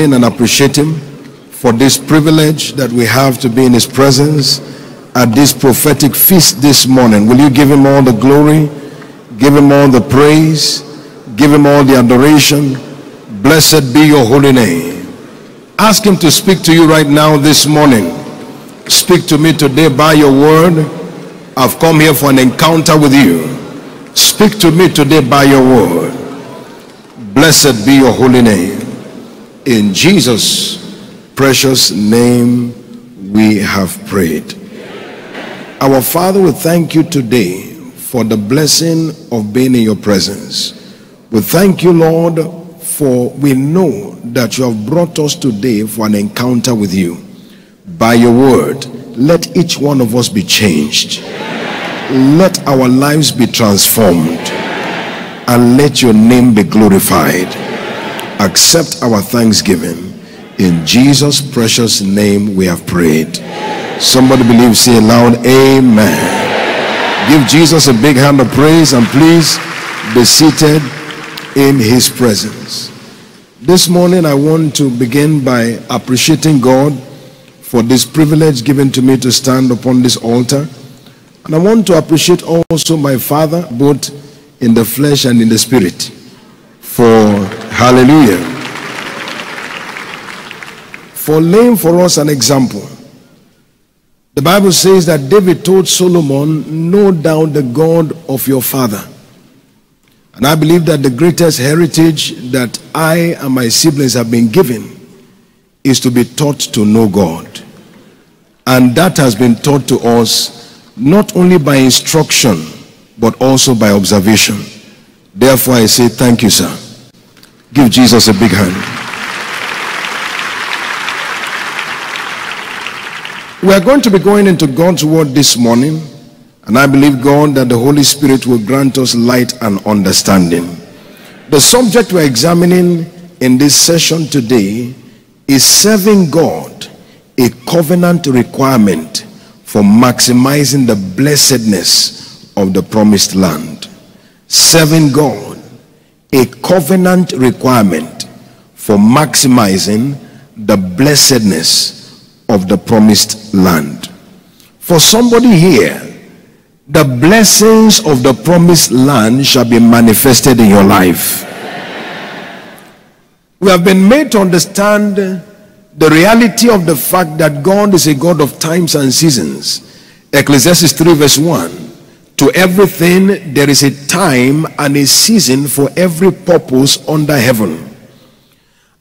and appreciate Him for this privilege that we have to be in His presence at this prophetic feast this morning. Will you give Him all the glory, give Him all the praise, give Him all the adoration? Blessed be your holy name. Ask Him to speak to you right now this morning. Speak to me today by your word. I've come here for an encounter with you. Speak to me today by your word. Blessed be your holy name. In Jesus' precious name we have prayed. Our Father, we thank you today for the blessing of being in your presence. We thank you, Lord, for we know that you have brought us today for an encounter with you. By your word, let each one of us be changed. Let our lives be transformed. And let your name be glorified. Accept our thanksgiving. In Jesus' precious name we have prayed. Somebody believe, say aloud, Amen. Give Jesus a big hand of praise and please be seated in his presence. This morning I want to begin by appreciating God for this privilege given to me to stand upon this altar. And I want to appreciate also my father, both in the flesh and in the spirit, for hallelujah, for laying for us an example. The Bible says that David told Solomon, Know thou the God of your father. And I believe that the greatest heritage that I and my siblings have been given is to be taught to know God. And that has been taught to us not only by instruction, but also by observation. Therefore, I say thank you, sir. Give Jesus a big hand. We are going to be going into God's word this morning, and I believe God that the Holy Spirit will grant us light and understanding. The subject we're examining in this session today is serving God, a covenant requirement for maximizing the blessedness of the promised land. Serving God, a covenant requirement for maximizing the blessedness of the promised land. For somebody here, the blessings of the promised land shall be manifested in your life. We have been made to understand the reality of the fact that God is a God of times and seasons. Ecclesiastes 3, verse 1. To everything there is a time and a season for every purpose under heaven.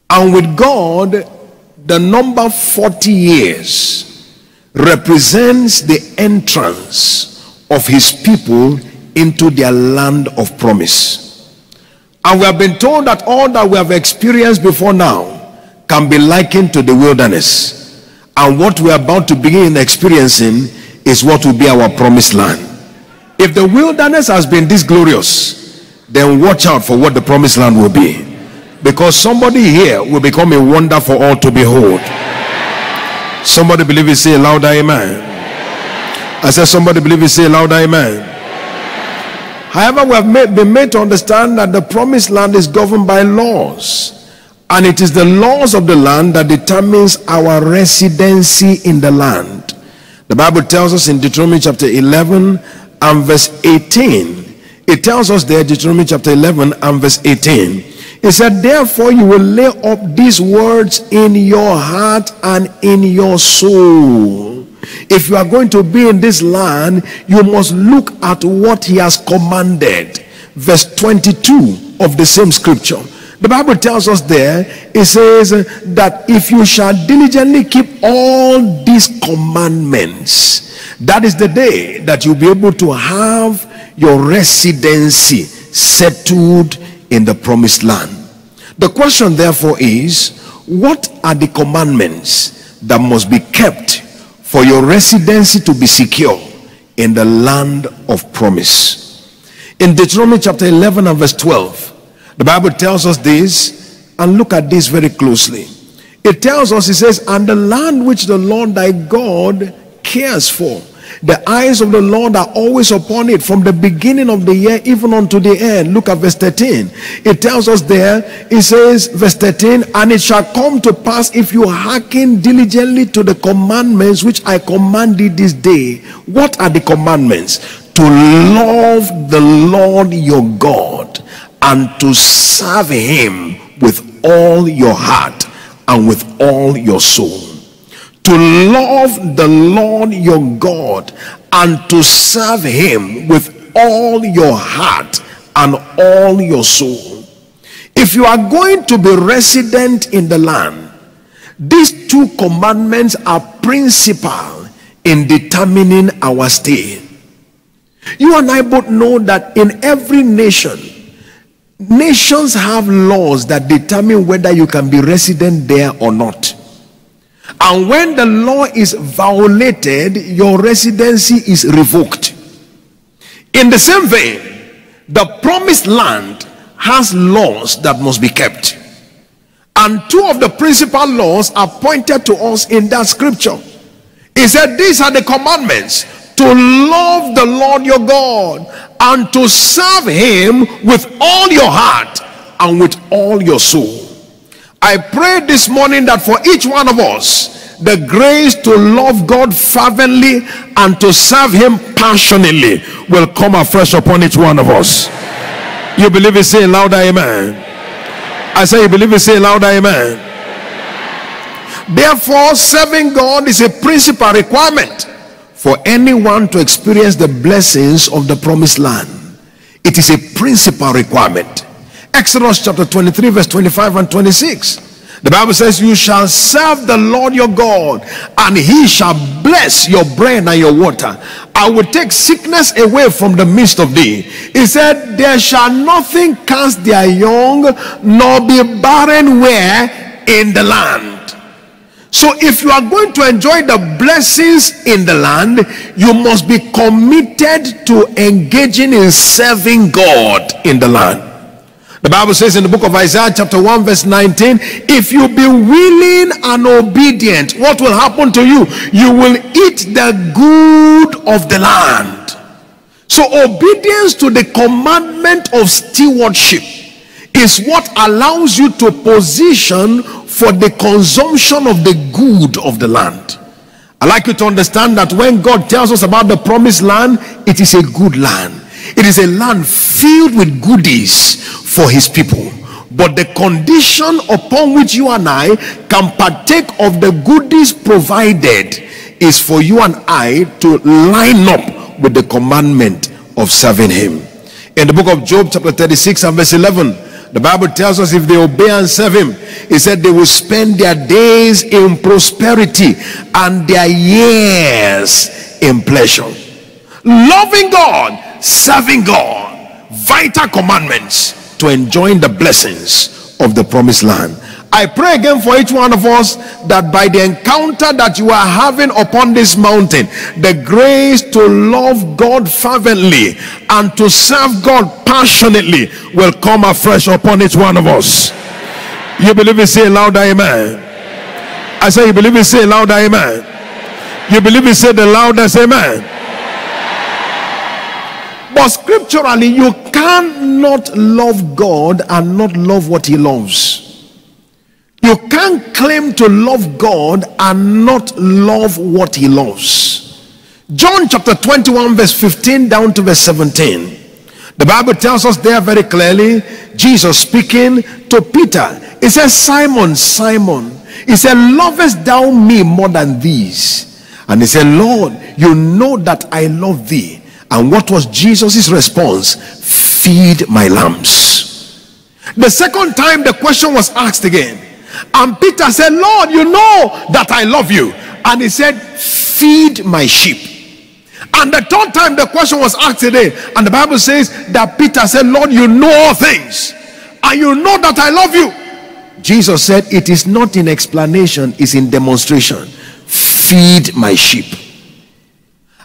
And with God, the number 40 years represents the entrance of his people into their land of promise. And we have been told that all that we have experienced before now can be likened to the wilderness. And what we are about to begin experiencing is what will be our promised land. If the wilderness has been this glorious, then watch out for what the promised land will be because somebody here will become a wonder for all to behold. Somebody believe it, say louder, amen. I said, somebody believe it, say louder, amen. However, we have made, been made to understand that the promised land is governed by laws. And it is the laws of the land that determines our residency in the land. The Bible tells us in Deuteronomy chapter 11 and verse 18. It tells us there, Deuteronomy chapter 11 and verse 18. He said, Therefore, you will lay up these words in your heart and in your soul. If you are going to be in this land, you must look at what he has commanded. Verse 22 of the same scripture. The Bible tells us there, it says that if you shall diligently keep all these commandments, that is the day that you'll be able to have your residency settled in the promised land. The question, therefore, is what are the commandments that must be kept for your residency to be secure in the land of promise? In Deuteronomy chapter 11 and verse 12, the Bible tells us this, and look at this very closely. It tells us, it says, and the land which the Lord thy God cares for, The eyes of the Lord are always upon it from the beginning of the year even unto the end. Look at verse 13. It tells us there, it says, verse 13, and it shall come to pass if you hearken diligently to the commandments which I command thee this day. What are the commandments? To love the Lord your God and to serve him with all your heart and with all your soul to love the Lord your God and to serve him with all your heart and all your soul. If you are going to be resident in the land, these two commandments are principal in determining our stay. You and I both know that in every nation, nations have laws that determine whether you can be resident there or not. And when the law is violated, your residency is revoked. In the same vein, the promised land has laws that must be kept. And two of the principal laws are pointed to us in that scripture. He said, These are the commandments to love the Lord your God and to serve him with all your heart and with all your soul. I pray this morning that for each one of us, the grace to love God fervently and to serve Him passionately will come afresh upon each one of us. You believe it? Say louder, Amen. I say, You believe it? Say louder, Amen. Therefore, serving God is a principal requirement for anyone to experience the blessings of the promised land. It is a principal requirement. Exodus chapter 23, verse 25 and 26. The Bible says, You shall serve the Lord your God, and he shall bless your bread and your water. I will take sickness away from the midst of thee. He said, There shall nothing cast their young, nor be barren where in the land. So, if you are going to enjoy the blessings in the land, you must be committed to engaging in serving God in the land. The Bible says in the book of Isaiah, chapter 1, verse 19, if you be willing and obedient, what will happen to you? You will eat the good of the land. So, obedience to the commandment of stewardship is what allows you to position for the consumption of the good of the land. I like you to understand that when God tells us about the promised land, it is a good land. It is a land filled with goodies for his people. But the condition upon which you and I can partake of the goodies provided is for you and I to line up with the commandment of serving him. In the book of Job, chapter 36 and verse 11, the Bible tells us if they obey and serve him, he said they will spend their days in prosperity and their years in pleasure. Loving God, serving God, vital commandments to enjoying the blessings of the promised land. I pray again for each one of us that by the encounter that you are having upon this mountain, the grace to love God fervently and to serve God passionately will come afresh upon each one of us. You believe it? Say louder, amen. I say, You believe it? Say louder, amen. You believe it? Say the loudest, amen. But scripturally, you cannot love God and not love what He loves. You can't claim to love God and not love what He loves. John chapter 21, verse 15 down to verse 17. The Bible tells us there very clearly, Jesus speaking to Peter. He says, Simon, Simon, he said, Lovest thou me more than these? And he said, Lord, you know that I love thee. And what was Jesus' response? Feed my lambs. The second time the question was asked again. And Peter said, Lord, you know that I love you. And he said, Feed my sheep. And the third time the question was asked again, and the Bible says that Peter said, Lord, you know all things, and you know that I love you. Jesus said, It is not in explanation, it's in demonstration. Feed my sheep.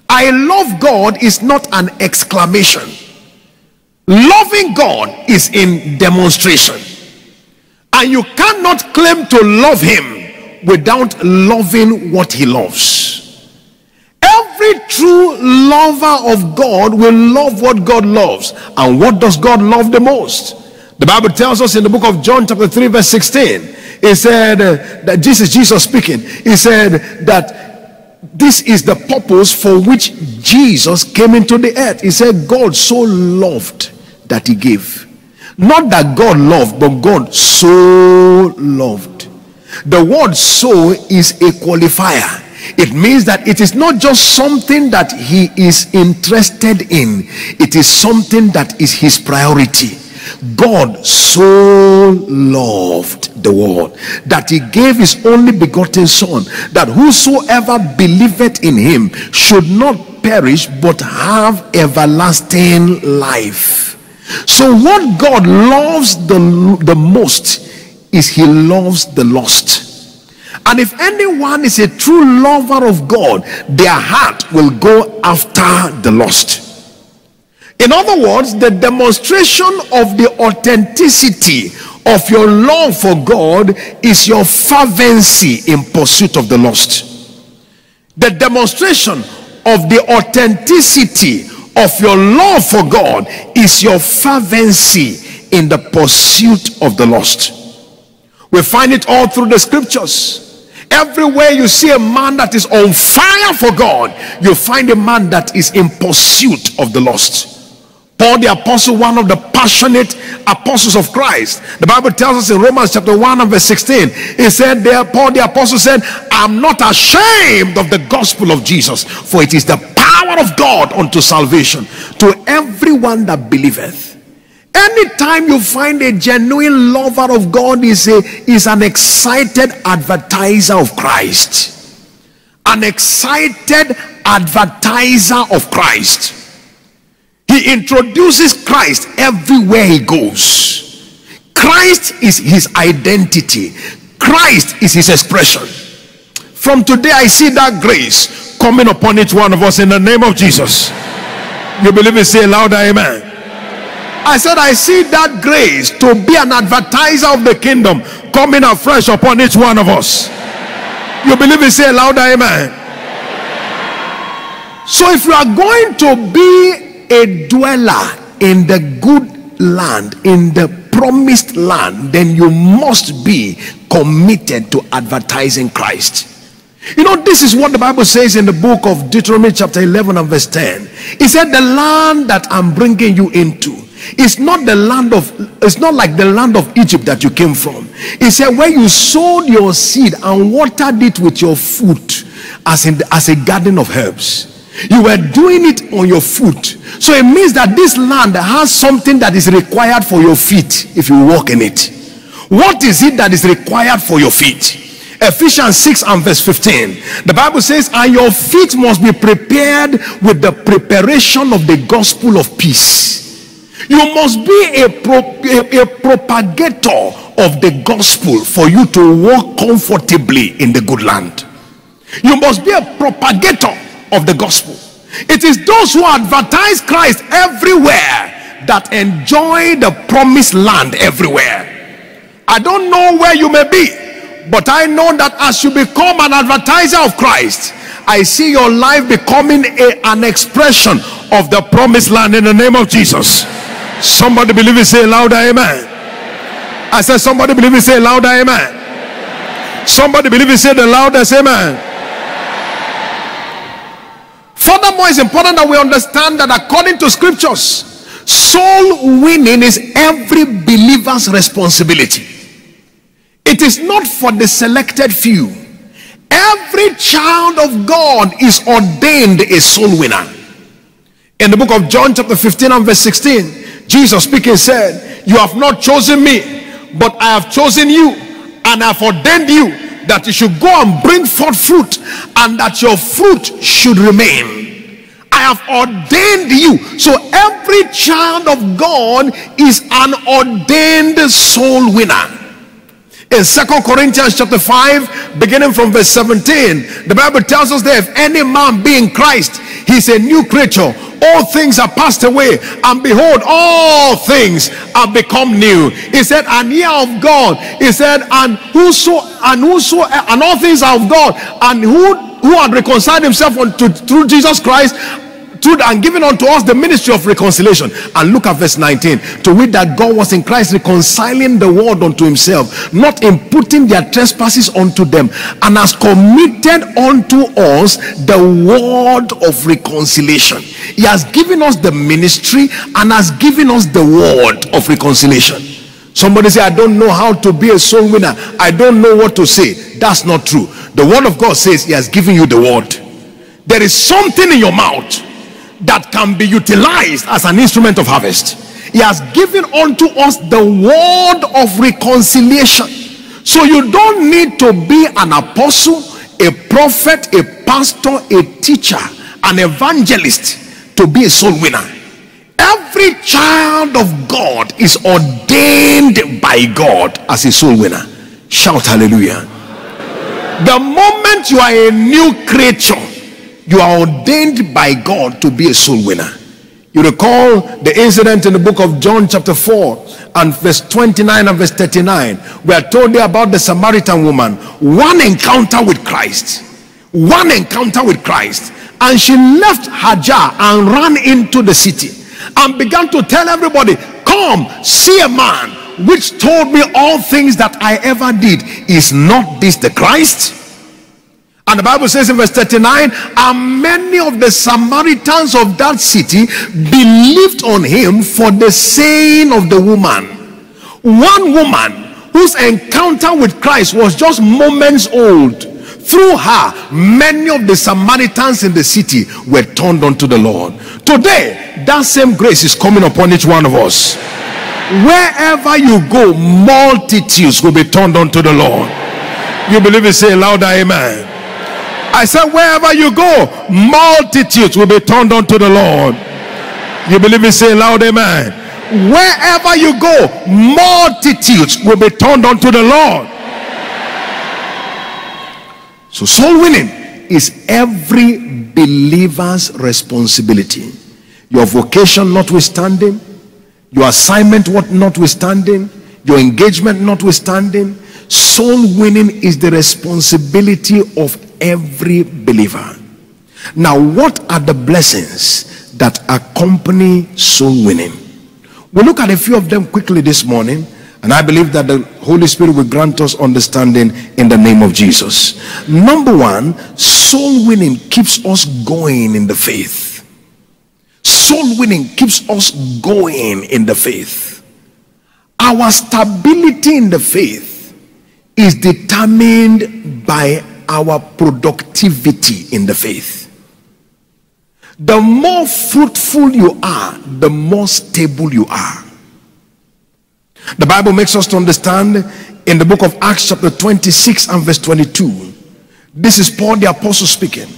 I love God is not an exclamation. Loving God is in demonstration. And you cannot claim to love Him without loving what He loves. Every true lover of God will love what God loves. And what does God love the most? The Bible tells us in the book of John, chapter 3, verse 16, it said uh, that Jesus, Jesus speaking, he said that this is the purpose for which Jesus came into the earth. He said, God so loved that he gave. Not that God loved, but God so loved. The word so is a qualifier. It means that it is not just something that he is interested in, it is something that is his priority. God so loved the world that he gave his only begotten Son, that whosoever believeth in him should not perish but have everlasting life. So, what God loves the, the most is he loves the lost. And if anyone is a true lover of God, their heart will go after the lost. In other words, the demonstration of the authenticity of your love for God is your fervency in pursuit of the lost. The demonstration of the authenticity of your love for God is your fervency in the pursuit of the lost. We find it all through the scriptures. Everywhere you see a man that is on fire for God, you find a man that is in pursuit of the lost. Paul the apostle, one of the passionate apostles of Christ. The Bible tells us in Romans chapter 1 and verse 16, he said there, Paul the apostle said, I'm not ashamed of the gospel of Jesus, for it is the power of God unto salvation to everyone that believeth. Anytime you find a genuine lover of God is a is an excited advertiser of Christ. An excited advertiser of Christ. He introduces Christ everywhere he goes. Christ is his identity. Christ is his expression. From today I see that grace coming upon each one of us in the name of Jesus. You believe it? Say louder, amen. I said, I see that grace to be an advertiser of the kingdom coming afresh upon each one of us. You believe it? Say louder, amen. So, if you are going to be a dweller in the good land, in the promised land, then you must be committed to advertising Christ. You know, this is what the Bible says in the book of Deuteronomy, chapter 11, and verse 10. It said, The land that I'm bringing you into is not the land of, it's not like the land of Egypt that you came from. It said, Where you sowed your seed and watered it with your foot as, in, as a garden of herbs. You were doing it on your foot. So it means that this land has something that is required for your feet if you walk in it. What is it that is required for your feet? Ephesians 6 and verse 15. The Bible says, And your feet must be prepared with the preparation of the gospel of peace. You must be a, pro, a, a propagator of the gospel for you to walk comfortably in the good land. You must be a propagator of the gospel. It is those who advertise Christ everywhere that enjoy the promised land everywhere. I don't know where you may be, but I know that as you become an advertiser of Christ, I see your life becoming a, an expression of the promised land in the name of Jesus. Somebody believe it, say louder, amen. I said, somebody believe it, say louder, amen. Somebody believe it, say the loudest, amen. Furthermore, it's important that we understand that according to scriptures, soul winning is every believer's responsibility. It is not for the selected few. Every child of God is ordained a soul winner. In the book of John, chapter 15 and verse 16, Jesus speaking said, You have not chosen me, but I have chosen you, and I have ordained you that you should go and bring forth fruit, and that your fruit should remain. I have ordained you. So every child of God is an ordained soul winner. In Second Corinthians chapter 5, beginning from verse 17, the Bible tells us that if any man be in Christ, he's a new creature. All things are passed away, and behold, all things are become new. He said, and ye of God. He said, and whoso and whoso and all things are of God, and who who had reconciled himself unto, through Jesus Christ through and given unto us the ministry of reconciliation. And look at verse 19. To wit that God was in Christ reconciling the world unto himself, not imputing their trespasses unto them, and has committed unto us the word of reconciliation. He has given us the ministry and has given us the word of reconciliation. Somebody say, I don't know how to be a soul winner. I don't know what to say. That's not true. The word of God says He has given you the word. There is something in your mouth that can be utilized as an instrument of harvest. He has given unto us the word of reconciliation. So you don't need to be an apostle, a prophet, a pastor, a teacher, an evangelist to be a soul winner. Every child of God is ordained by God as a soul winner. Shout hallelujah. The moment you are a new creature, you are ordained by God to be a soul winner. You recall the incident in the book of John, chapter 4, and verse 29 and verse 39. We are told there about the Samaritan woman. One encounter with Christ. One encounter with Christ. And she left her jar and ran into the city and began to tell everybody, Come, see a man which told me all things that I ever did. Is not this the Christ? And the Bible says in verse 39, and many of the Samaritans of that city believed on him for the saying of the woman. One woman whose encounter with Christ was just moments old. Through her, many of the Samaritans in the city were turned unto the Lord. Today, that same grace is coming upon each one of us. Wherever you go, multitudes will be turned unto the Lord. You believe it? Say louder, amen. I said, wherever you go, multitudes will be turned unto the Lord. You believe me? Say loud, amen. Wherever you go, multitudes will be turned unto the Lord. So, soul winning is every believer's responsibility. Your vocation notwithstanding, your assignment what notwithstanding, your engagement notwithstanding, soul winning is the responsibility of every believer. Now, what are the blessings that accompany soul winning? We'll look at a few of them quickly this morning, and I believe that the Holy Spirit will grant us understanding in the name of Jesus. Number one, soul winning keeps us going in the faith. Soul winning keeps us going in the faith. Our stability in the faith is determined by our productivity in the faith. The more fruitful you are, the more stable you are. The Bible makes us to understand in the book of Acts, chapter 26 and verse 22. This is Paul the apostle speaking.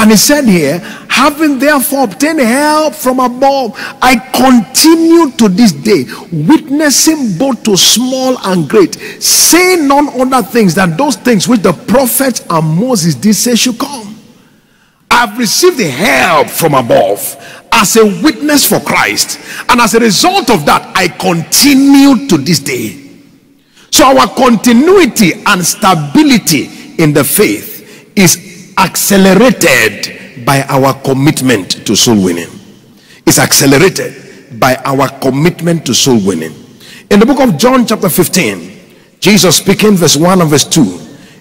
And he said here, having therefore obtained help from above, I continue to this day, witnessing both to small and great, saying none other things than those things which the prophets and Moses did say should come. I've received the help from above as a witness for Christ. And as a result of that, I continue to this day. So our continuity and stability in the faith is accelerated by our commitment to soul winning. It's accelerated by our commitment to soul winning. In the book of John, chapter 15, Jesus speaking, verse 1 and verse 2,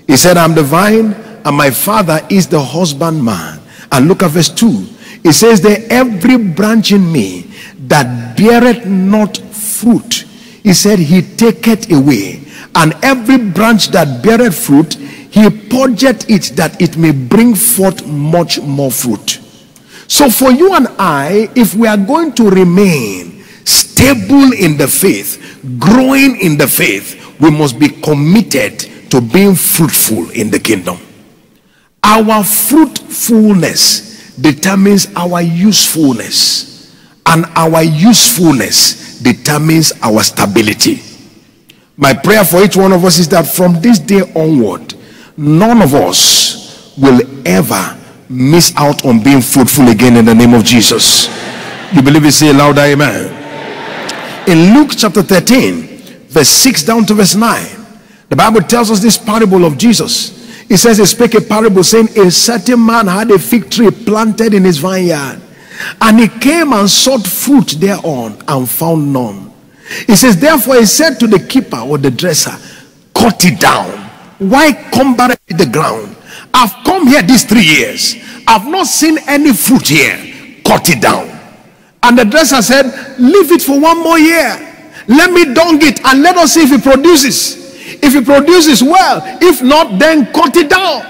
he said, I'm the vine, and my father is the husbandman. And look at verse 2. It says that every branch in me that beareth not fruit, he said, he taketh away. And every branch that beareth fruit, he purged it that it may bring forth much more fruit. So, for you and I, if we are going to remain stable in the faith, growing in the faith, we must be committed to being fruitful in the kingdom. Our fruitfulness determines our usefulness, and our usefulness determines our stability. My prayer for each one of us is that from this day onward, none of us will ever miss out on being fruitful again in the name of Jesus. You believe it? Say louder, amen. In Luke chapter 13, verse 6 down to verse 9, the Bible tells us this parable of Jesus. He says he spake a parable saying, A certain man had a fig tree planted in his vineyard, and he came and sought fruit thereon and found none. He says, Therefore he said to the keeper or the dresser, Cut it down. Why cumber the ground? I've come here these three years. I've not seen any fruit here. Cut it down. And the dresser said, Leave it for one more year. Let me dung it and let us see if it produces. If it produces well, if not, then cut it down.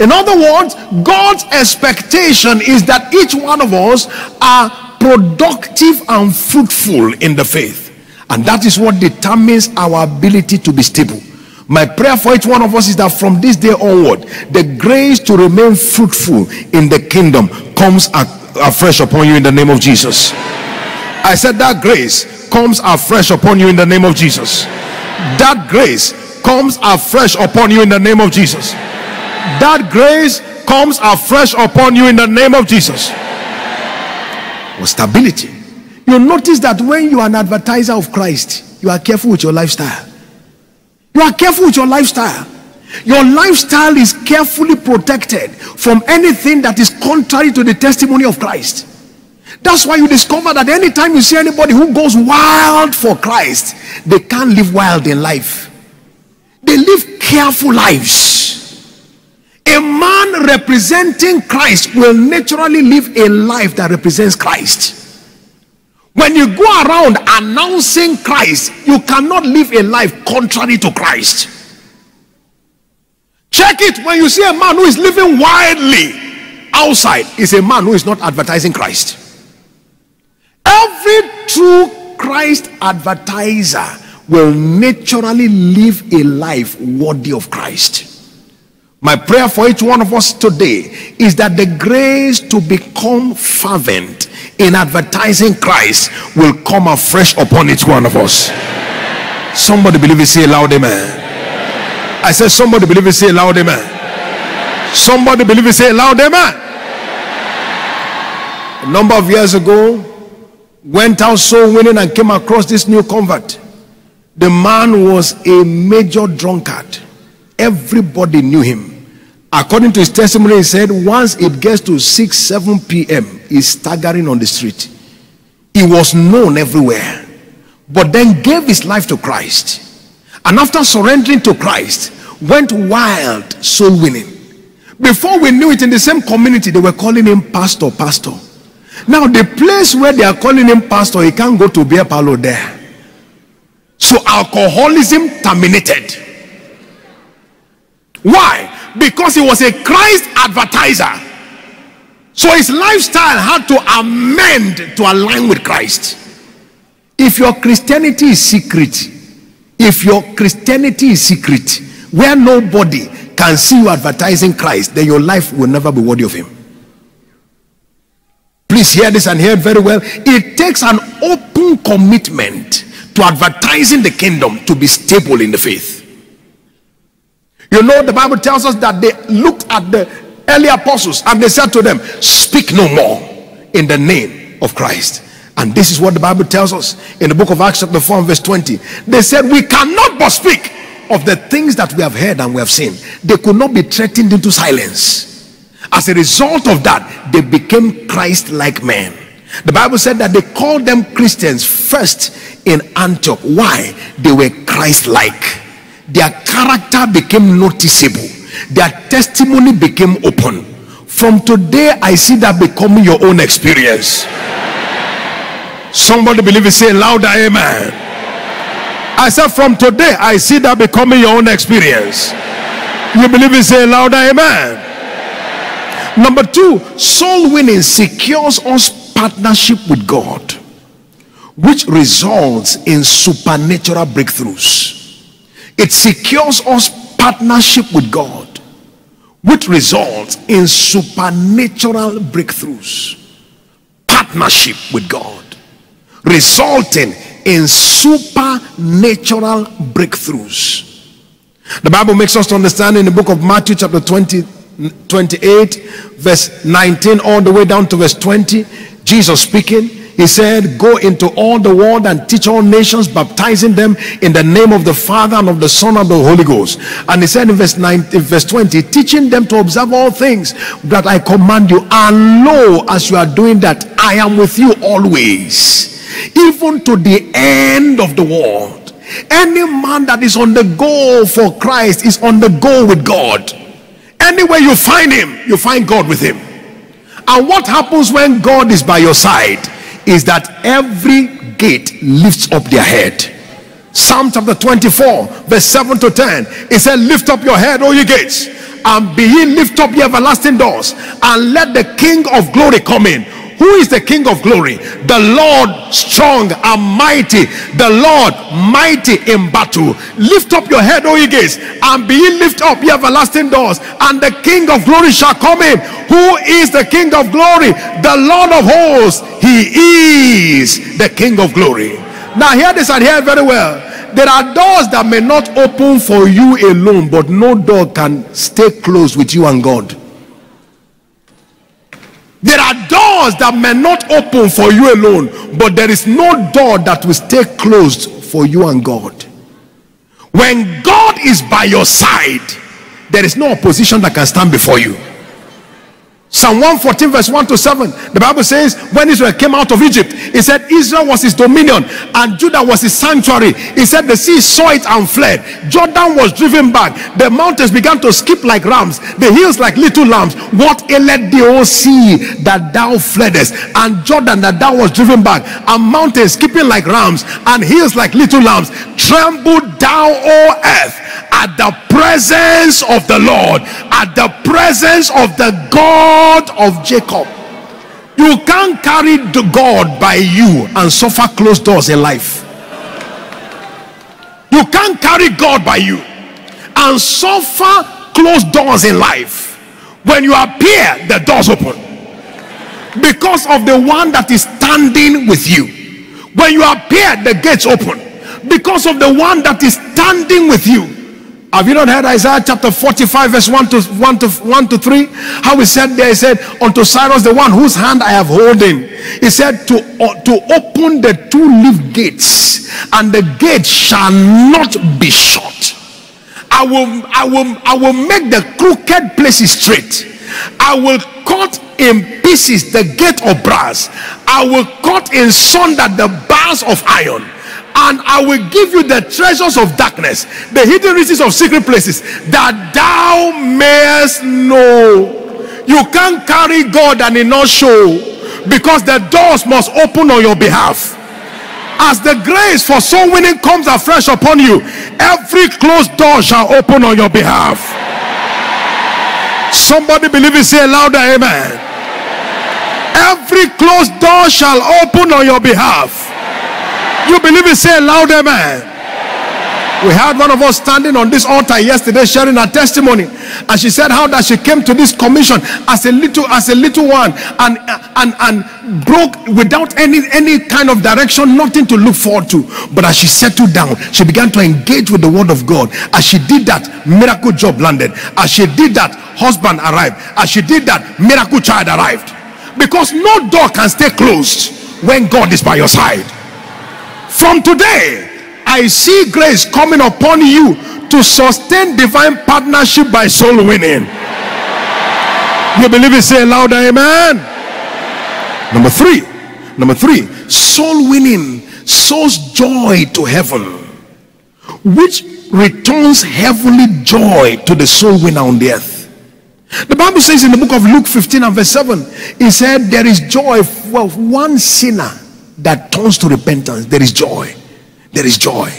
In other words, God's expectation is that each one of us are productive and fruitful in the faith. And that is what determines our ability to be stable. My prayer for each one of us is that from this day onward, the grace to remain fruitful in the kingdom comes afresh upon you in the name of Jesus. I said that grace comes afresh upon you in the name of Jesus. That grace comes afresh upon you in the name of Jesus. That grace comes afresh upon you in the name of Jesus. For stability. You notice that when you are an advertiser of Christ, you are careful with your lifestyle. You are careful with your lifestyle. Your lifestyle is carefully protected from anything that is contrary to the testimony of Christ. That's why you discover that anytime you see anybody who goes wild for Christ, they can't live wild in life. They live careful lives. A man representing Christ will naturally live a life that represents Christ. When you go around announcing Christ, you cannot live a life contrary to Christ. Check it when you see a man who is living wildly outside, is a man who is not advertising Christ. Every true Christ advertiser will naturally live a life worthy of Christ. My prayer for each one of us today is that the grace to become fervent in advertising Christ will come afresh upon each one of us. Somebody believe it, say loud amen. I said, somebody believe it, say loud amen. Somebody believe it, say loud amen. A number of years ago, went out soul winning and came across this new convert. The man was a major drunkard. Everybody knew him. According to his testimony, he said once it gets to 6 7 p.m., he's staggering on the street. He was known everywhere, but then gave his life to Christ. And after surrendering to Christ, went wild soul winning. Before we knew it in the same community, they were calling him Pastor, Pastor. Now, the place where they are calling him Pastor, he can't go to beer parlor there. So, alcoholism terminated. Why? Because he was a Christ advertiser. So his lifestyle had to amend to align with Christ. If your Christianity is secret, if your Christianity is secret, where nobody can see you advertising Christ, then your life will never be worthy of him. Please hear this and hear it very well. It takes an open commitment to advertising the kingdom to be stable in the faith. You know, the Bible tells us that they looked at the early apostles and they said to them, Speak no more in the name of Christ. And this is what the Bible tells us in the book of Acts, chapter 4, verse 20. They said, We cannot but speak of the things that we have heard and we have seen. They could not be threatened into silence. As a result of that, they became Christ like men. The Bible said that they called them Christians first in Antioch. Why? They were Christ like their character became noticeable, their testimony became open. From today, I see that becoming your own experience. Somebody believe it, say louder, amen. I said, from today, I see that becoming your own experience. You believe it, say louder, amen. Number two, soul winning secures us partnership with God, which results in supernatural breakthroughs. It secures us partnership with God, which results in supernatural breakthroughs. Partnership with God, resulting in supernatural breakthroughs. The Bible makes us to understand in the book of Matthew, chapter 20, 28, verse 19, all the way down to verse 20, Jesus speaking He said, Go into all the world and teach all nations, baptizing them in the name of the Father and of the Son and the Holy Ghost. And he said in verse 9, in verse 20, teaching them to observe all things that I command you. And lo, as you are doing that, I am with you always, even to the end of the world. Any man that is on the go for Christ is on the go with God. Anywhere you find him, you find God with him. And what happens when God is by your side is that every gate lifts up their head. Psalm chapter 24, verse 7 to 10. It said, Lift up your head, O ye gates, and be ye lift up ye everlasting doors, and let the King of glory come in. Who is the King of glory? The Lord strong and mighty, the Lord mighty in battle. Lift up your head, O ye gates, and be ye lift up ye everlasting doors, and the King of glory shall come in. Who is the King of glory? The Lord of hosts. He is the King of glory. Now, hear this and hear very well. There are doors that may not open for you alone, but no door can stay closed with you and God. There are doors that may not open for you alone, but there is no door that will stay closed for you and God. When God is by your side, there is no opposition that can stand before you. Psalm 114, verse 1 to 7. The Bible says, when Israel came out of Egypt, it said Israel was his dominion and Judah was his sanctuary. He said the sea saw it and fled. Jordan was driven back. The mountains began to skip like rams, the hills like little lambs. What ailed the O sea that thou fleddest, and Jordan that thou was driven back, and mountains skipping like rams, and hills like little lambs. Tremble thou, O earth, at the presence of the Lord, at the presence of the God of Jacob. You can't carry the God by you and suffer closed doors in life. You can't carry God by you and suffer closed doors in life. When you appear, the doors open because of the one that is standing with you. When you appear, the gates open because of the one that is standing with you. Have you not heard Isaiah chapter 45, verse 1 to 1 to 1 to 3? How he said there, he said, Unto Cyrus, the one whose hand I have holding, he said, To, uh, to open the two leaf gates, and the gate shall not be shut. I will, I will, I will make the crooked places straight. I will cut in pieces the gate of brass. I will cut in sunder the bars of iron and I will give you the treasures of darkness, the hidden riches of secret places, that thou mayest know. You can't carry God and it not show because the doors must open on your behalf. As the grace for soul winning comes afresh upon you, every closed door shall open on your behalf. Somebody believe it, say louder, amen. Every closed door shall open on your behalf. You believe it? Say loud, amen. We had one of us standing on this altar yesterday sharing her testimony, and she said how that she came to this commission as a little as a little one and and and broke without any any kind of direction, nothing to look forward to. But as she settled down, she began to engage with the word of God. As she did that, miracle job landed. As she did that, husband arrived. As she did that, miracle child arrived. Because no door can stay closed when God is by your side. From today, I see grace coming upon you to sustain divine partnership by soul winning. You believe it? Say louder, amen. Number three, number three, soul winning sows joy to heaven, which returns heavenly joy to the soul winner on the earth. The Bible says in the book of Luke 15 and verse 7, it said, There is joy for one sinner that turns to repentance, there is joy. There is joy.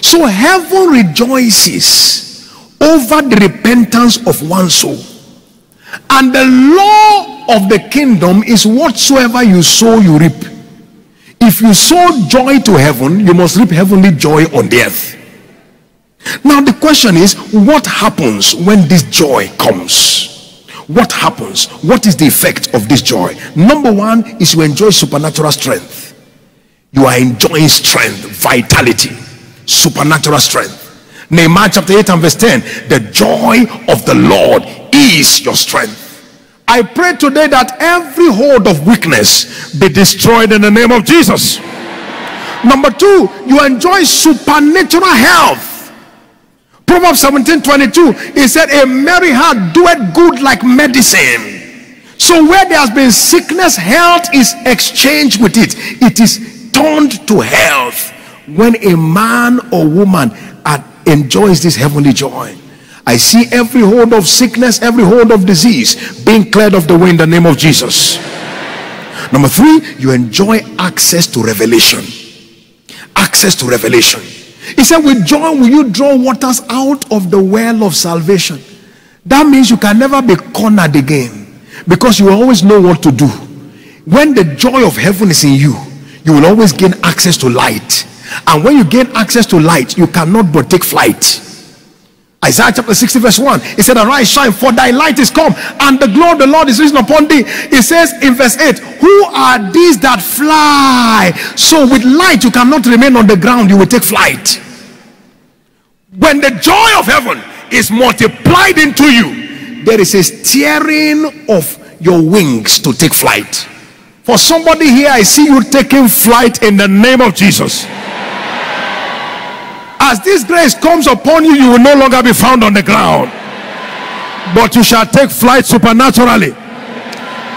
So heaven rejoices over the repentance of one soul. And the law of the kingdom is whatsoever you sow, you reap. If you sow joy to heaven, you must reap heavenly joy on the earth. Now, the question is what happens when this joy comes? What happens? What is the effect of this joy? Number one is you enjoy supernatural strength. You are enjoying strength, vitality, supernatural strength. Nehemiah chapter 8 and verse 10 The joy of the Lord is your strength. I pray today that every hold of weakness be destroyed in the name of Jesus. Number two, you enjoy supernatural health. Proverbs 17 22, he said, A merry heart doeth good like medicine. So, where there has been sickness, health is exchanged with it, it is turned to health when a man or woman enjoys this heavenly joy. I see every hold of sickness, every hold of disease being cleared of the way in the name of Jesus. Number three, you enjoy access to revelation. Access to revelation. He said, With joy will you draw waters out of the well of salvation. That means you can never be cornered again because you always know what to do. When the joy of heaven is in you, you will always gain access to light. And when you gain access to light, you cannot but take flight. Isaiah chapter 60, verse 1. He said, Arise, shine, for thy light is come, and the glory of the Lord is risen upon thee. It says in verse 8, Who are these that fly? So with light, you cannot remain on the ground, you will take flight. When the joy of heaven is multiplied into you, there is a steering of your wings to take flight. For somebody here, I see you taking flight in the name of Jesus. As this grace comes upon you, you will no longer be found on the ground, but you shall take flight supernaturally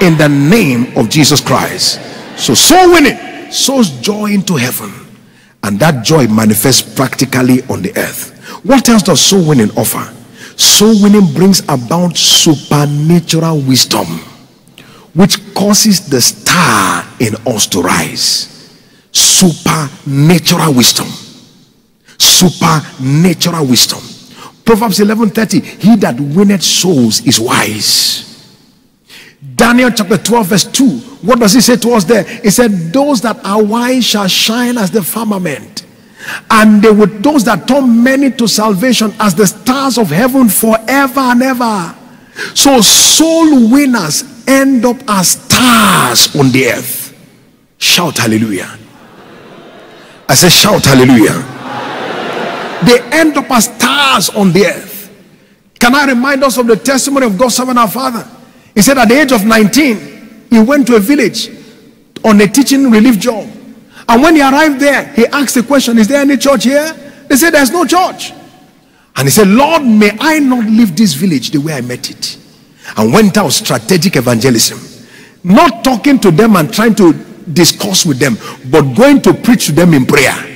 in the name of Jesus Christ. So, soul winning sows joy into heaven, and that joy manifests practically on the earth. What else does soul winning offer? Soul winning brings about supernatural wisdom, which causes the star in us to rise. Supernatural wisdom supernatural wisdom. Proverbs 11:30 He that winneth souls is wise. Daniel chapter 12 verse 2 what does he say to us there? He said those that are wise shall shine as the firmament and they would those that turn many to salvation as the stars of heaven forever and ever. So soul winners end up as stars on the earth. Shout hallelujah. I say shout hallelujah they end up as stars on the earth. Can I remind us of the testimony of God's servant, our father? He said at the age of 19, he went to a village on a teaching relief job. And when he arrived there, he asked the question, Is there any church here? They said, There's no church. And he said, Lord, may I not leave this village the way I met it. And went out strategic evangelism. Not talking to them and trying to discuss with them, but going to preach to them in prayer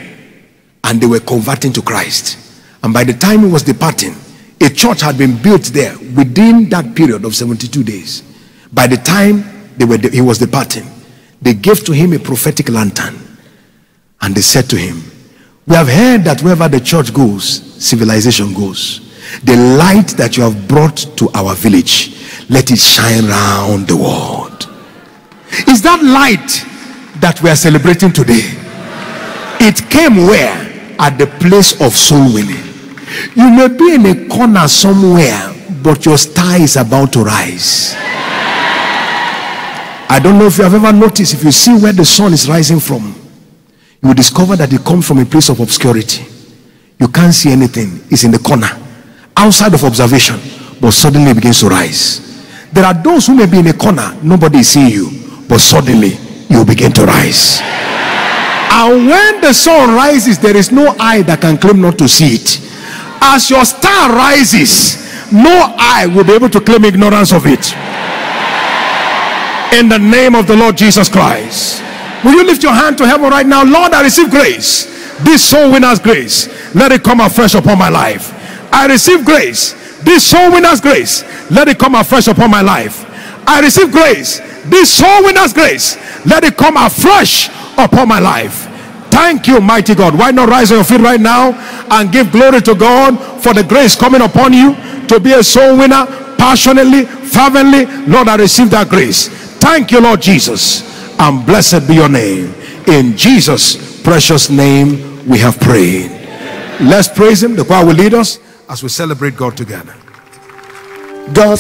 and they were converting to Christ. And by the time he was departing, a church had been built there within that period of 72 days. By the time they were he was departing, they gave to him a prophetic lantern and they said to him, We have heard that wherever the church goes, civilization goes. The light that you have brought to our village, let it shine round the world. Is that light that we are celebrating today? It came where? At the place of soul winning. You may be in a corner somewhere, but your star is about to rise. I don't know if you have ever noticed, if you see where the sun is rising from, you will discover that it comes from a place of obscurity. You can't see anything, it's in the corner, outside of observation, but suddenly it begins to rise. There are those who may be in a corner, nobody is seeing you, but suddenly you begin to rise. And when the sun rises, there is no eye that can claim not to see it. As your star rises, no eye will be able to claim ignorance of it. In the name of the Lord Jesus Christ. Will you lift your hand to heaven right now? Lord, I receive grace. This soul winner's grace. Let it come afresh upon my life. I receive grace. This soul winner's grace. Let it come afresh upon my life. I receive grace. This soul winner's grace. Let it come afresh upon my life. Thank you, mighty God. Why not rise on your feet right now and give glory to God for the grace coming upon you to be a soul winner passionately, fervently? Lord, I receive that grace. Thank you, Lord Jesus. And blessed be your name. In Jesus' precious name, we have prayed. Let's praise Him. The choir will lead us as we celebrate God together. God